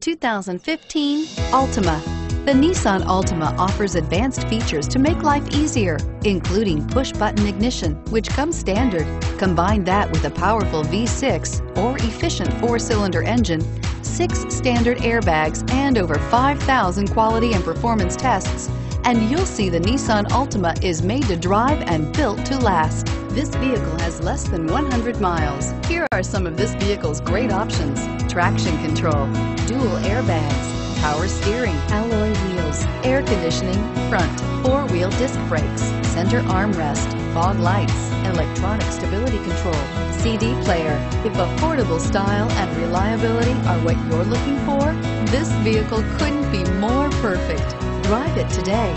2015 Altima. The Nissan Altima offers advanced features to make life easier, including push-button ignition, which comes standard. Combine that with a powerful V6 or efficient four-cylinder engine, six standard airbags, and over 5,000 quality and performance tests, and you'll see the Nissan Altima is made to drive and built to last. This vehicle has less than 100 miles. Here are some of this vehicle's great options. Traction control, dual airbags, power steering, alloy wheels, air conditioning, front, four-wheel disc brakes, center armrest, fog lights, electronic stability control, CD player. If affordable style and reliability are what you're looking for, this vehicle couldn't be more perfect. Drive it today.